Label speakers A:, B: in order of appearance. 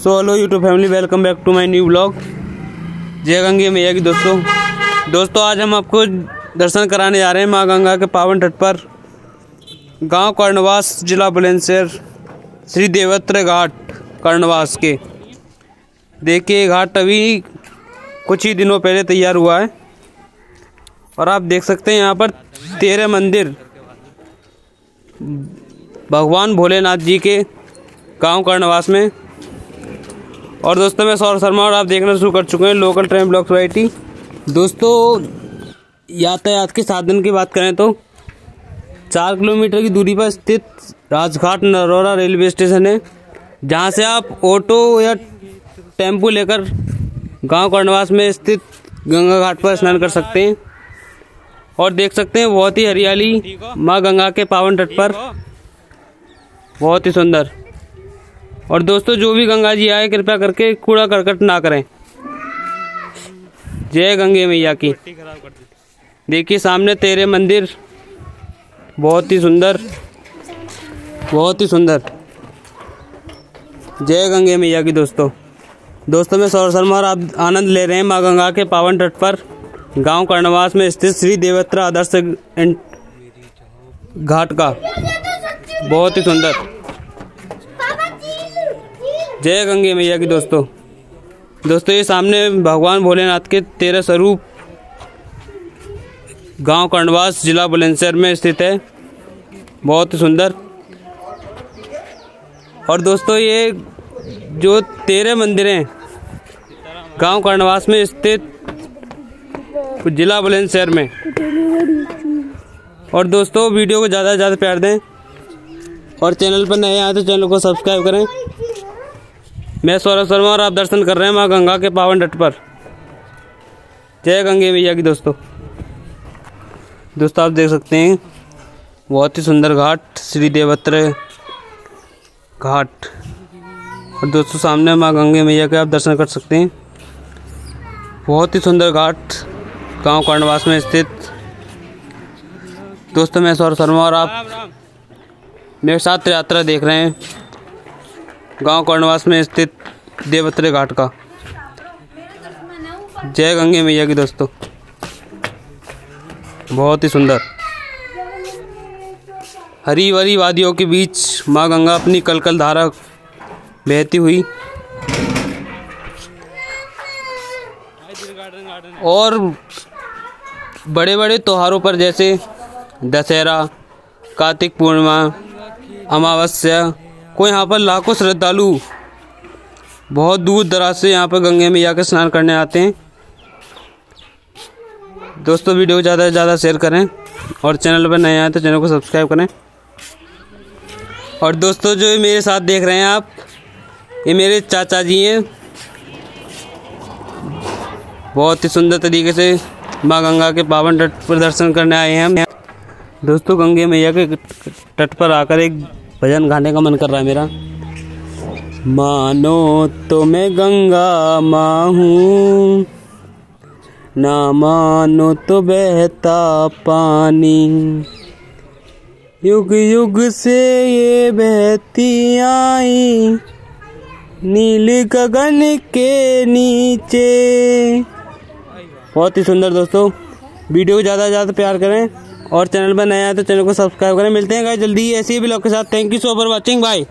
A: So hello YouTube family welcome back to my new blog जय गंगे मैया की दोस्तों। दोस्तों, आज हम आपको दर्शन कराने जा रहे हैं माँ गंगा के पावन तट पर। गाँव कर्णवास, जिला बुलंदशहर, श्री देवत्र घाट, कर्णवास के। देखिए घाट अभी कुछ ही दिनों पहले तैयार हुआ है। और आप देख सकते हैं यहाँ पर तेरह मंदिर। भगवान भोलेनाथ जी के गाँव कर्णवास में। और दोस्तों, मैं सौरभ शर्मा और आप देखना शुरू कर चुके हैं लोकल ट्रेन ब्लॉक वैरायटी दोस्तों, यातायात के साधन की बात करें तो चार किलोमीटर की दूरी पर स्थित राजघाट नरोरा रेलवे स्टेशन है, जहाँ से आप ऑटो या टेंपो लेकर गाँव कर्णवास में स्थित गंगा घाट पर स्नान कर सकते हैं। और देख सकते हैं, बहुत ही हरियाली माँ गंगा के पावन तट पर। बहुत ही सुंदर। और दोस्तों, जो भी गंगा जी आए, कृपया करके कूड़ा करकट ना करें। जय गंगे मैया की। देखिए, सामने तेरे मंदिर बहुत ही सुंदर, बहुत ही सुंदर। जय गंगे मैया की दोस्तों। दोस्तों, मैं सौर शर्मा और आप आनंद ले रहे हैं माँ गंगा के पावन तट पर। गाँव कर्णवास में स्थित श्री देवत्रा आदर्श घाट का। बहुत ही सुंदर। जय गंगे मैया की दोस्तों। दोस्तों, ये सामने भगवान भोलेनाथ के तेरह स्वरूप गाँव कर्णवास जिला बुलंदशहर में स्थित है। बहुत सुंदर। और दोस्तों, ये जो तेरह मंदिर हैं गाँव कर्णवास में स्थित जिला बुलंदशहर में। और दोस्तों, वीडियो को ज़्यादा से ज़्यादा प्यार दें। और चैनल पर नए आए तो चैनल को सब्सक्राइब करें। मैं सौरभ शर्मा और आप दर्शन कर रहे हैं माँ गंगा के पावन तट पर। जय गंगे मैया की दोस्तों। दोस्तों, आप देख सकते हैं, बहुत ही सुंदर घाट, श्री देवत्र घाट। और दोस्तों, सामने माँ गंगे मैया के आप दर्शन कर सकते हैं। बहुत ही सुंदर घाट, गाँव कर्णवास में स्थित। दोस्तों, मैं सौरभ शर्मा और आप मेरे साथ यात्रा देख रहे हैं। गाँव कर्णवास में स्थित देवत्र घाट का। जय गंगे मैया की दोस्तों। बहुत ही सुंदर। हरी भरी वादियों के बीच माँ गंगा अपनी कलकल धारा बहती हुई। और बड़े बड़े त्योहारों पर जैसे दशहरा, कार्तिक पूर्णिमा, अमावस्या को यहाँ पर लाखों श्रद्धालु बहुत दूर दराज से यहाँ पर गंगे मैया के स्नान करने आते हैं। दोस्तों, वीडियो ज़्यादा से ज़्यादा शेयर करें और चैनल पर नए आए तो चैनल को सब्सक्राइब करें। और दोस्तों, जो मेरे साथ देख रहे हैं आप, ये मेरे चाचा जी हैं। बहुत ही सुंदर तरीके से माँ गंगा के पावन तट पर दर्शन करने आए हैं दोस्तों, गंगे मैया के तट पर आकर एक भजन गाने का मन कर रहा है मेरा। मानो तो मैं गंगा माँ हूँ ना मानो तो बहता पानी। युग युग से ये बहती आई, नील गगन के नीचे। बहुत ही सुंदर दोस्तों, वीडियो को ज़्यादा से ज़्यादा प्यार करें। और चैनल पर नया है तो चैनल को सब्सक्राइब करें। मिलते हैं गाइस जल्दी ऐसे ही ब्लॉग के साथ। Thank you so for watching bye